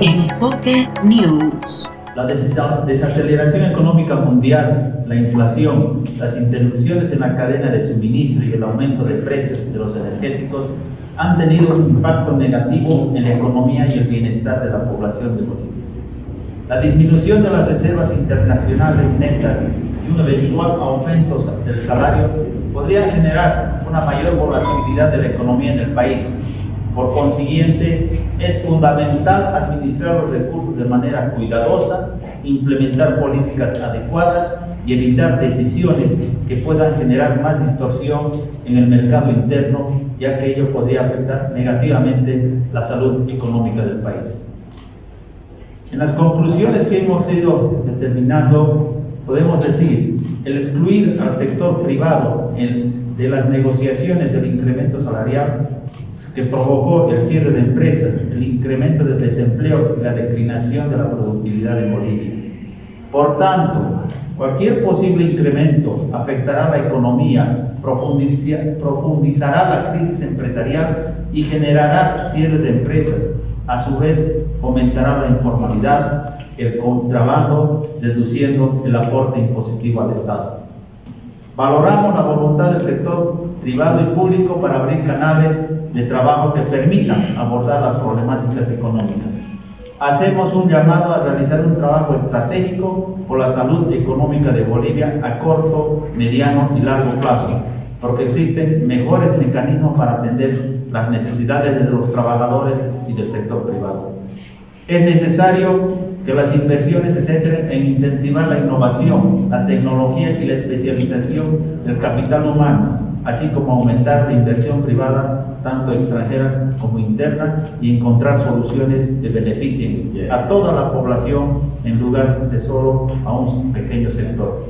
Enfoque News. La desaceleración económica mundial, la inflación, las interrupciones en la cadena de suministro y el aumento de precios de los energéticos han tenido un impacto negativo en la economía y el bienestar de la población de Bolivia. La disminución de las reservas internacionales netas y un eventual aumento del salario podría generar una mayor volatilidad de la economía en el país. Por consiguiente, es fundamental administrar los recursos de manera cuidadosa, implementar políticas adecuadas y evitar decisiones que puedan generar más distorsión en el mercado interno, ya que ello podría afectar negativamente la salud económica del país. En las conclusiones que hemos ido determinando, podemos decir, el excluir al sector privado de las negociaciones del incremento salarial que provocó el cierre de empresas, el incremento del desempleo y la declinación de la productividad en Bolivia. Por tanto, cualquier posible incremento afectará la economía, profundizará la crisis empresarial y generará cierre de empresas. A su vez, fomentará la informalidad, el contrabando, reduciendo el aporte impositivo al Estado. Valoramos la voluntad del sector privado y público para abrir canales de trabajo que permitan abordar las problemáticas económicas. Hacemos un llamado a realizar un trabajo estratégico por la salud económica de Bolivia a corto, mediano y largo plazo, porque existen mejores mecanismos para atender las necesidades de los trabajadores y del sector privado. Es necesario que las inversiones se centren en incentivar la innovación, la tecnología y la especialización del capital humano, así como aumentar la inversión privada, tanto extranjera como interna, y encontrar soluciones que beneficien a toda la población en lugar de solo a un pequeño sector.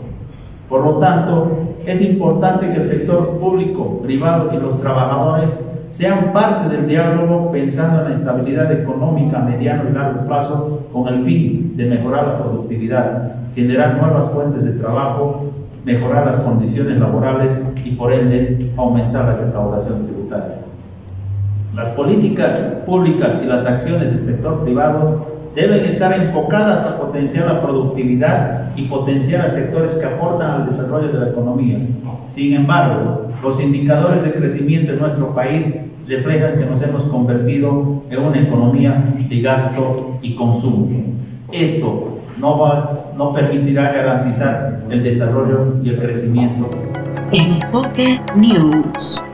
Por lo tanto, es importante que el sector público, privado y los trabajadores sean parte del diálogo pensando en la estabilidad económica a mediano y largo plazo con el fin de mejorar la productividad, generar nuevas fuentes de trabajo, mejorar las condiciones laborales y por ende aumentar la recaudación tributaria. Las políticas públicas y las acciones del sector privado deben estar enfocadas a potenciar la productividad y potenciar a sectores que aportan al desarrollo de la economía. Sin embargo, los indicadores de crecimiento en nuestro país reflejan que nos hemos convertido en una economía de gasto y consumo. Esto no, va, no permitirá garantizar el desarrollo y el crecimiento. Enfoque News.